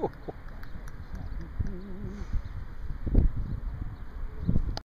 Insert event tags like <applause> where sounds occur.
Oh. <laughs>